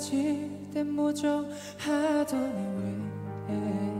빠질 땐 모조하더니 왜?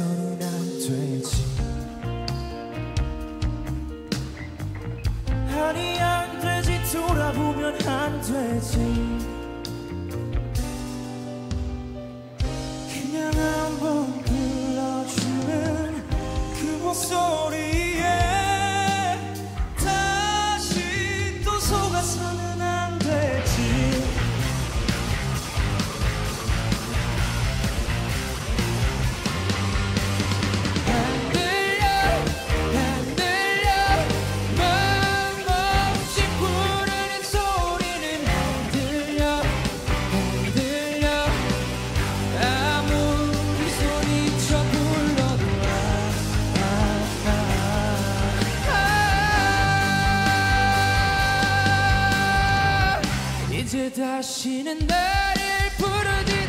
해서는 안 되지. 아니 안 되지. 돌아보면 안 되지. 다시는 나를 부르지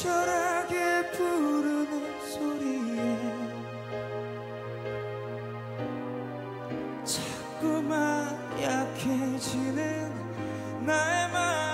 절하게 부르는 소리에 자꾸만 약해지는 나의 마음.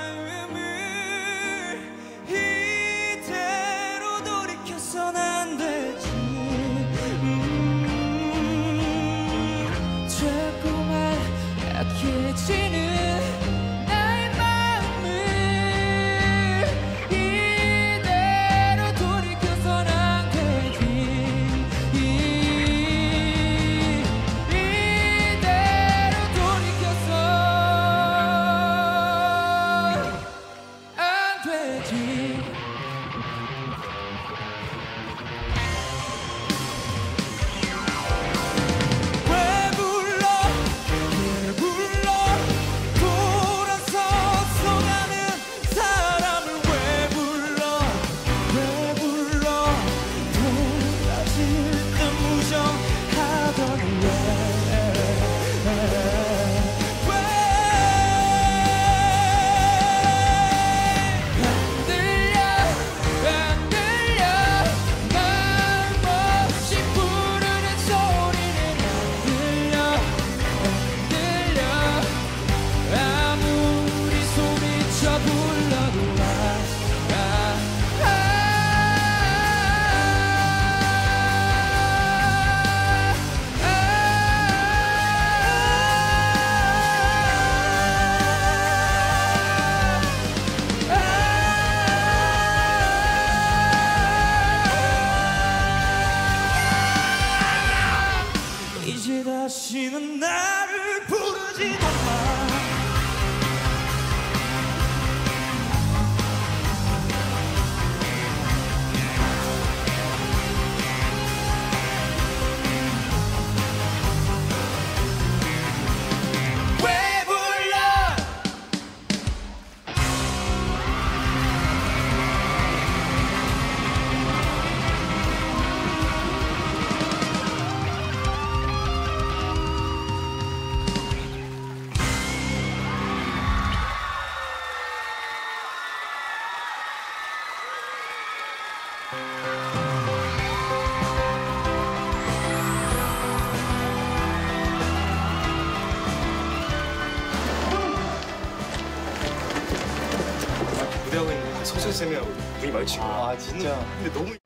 무대하고 있는데 소설 쌤이하고 분이 많이 치고. 아 진짜 근데 너무